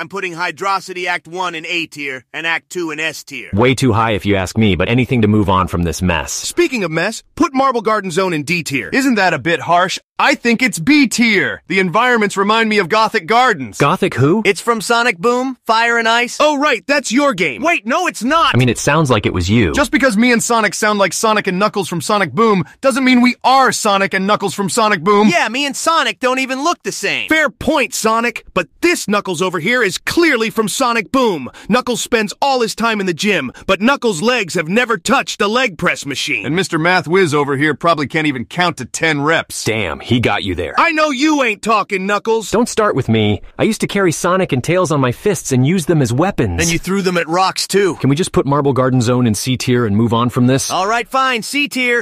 I'm putting Hydrocity Act 1 in A tier and Act 2 in S tier. Way too high if you ask me, but anything to move on from this mess. Speaking of mess, put Marble Garden Zone in D tier. Isn't that a bit harsh? I think it's B tier. The environments remind me of Gothic Gardens. Gothic who? It's from Sonic Boom, Fire and Ice. oh, right, that's your game. Wait, no, it's not! I mean, it sounds like it was you. Just because me and Sonic sound like Sonic and Knuckles from Sonic Boom doesn't mean we are Sonic and Knuckles from Sonic Boom. yeah, me and Sonic don't even look the same. Fair point, Sonic. But this Knuckles over here is clearly from Sonic Boom. Knuckles spends all his time in the gym, but Knuckles' legs have never touched a leg press machine. And Mr. Math Whiz over here probably can't even count to 10 reps. Damn, he got you there. I know you ain't talking, Knuckles. Don't start with me. I used to carry Sonic and Tails on my fists and use them as weapons. And you threw them at rocks too. Can we just put Marble Garden Zone in C tier and move on from this? All right, fine, C tier.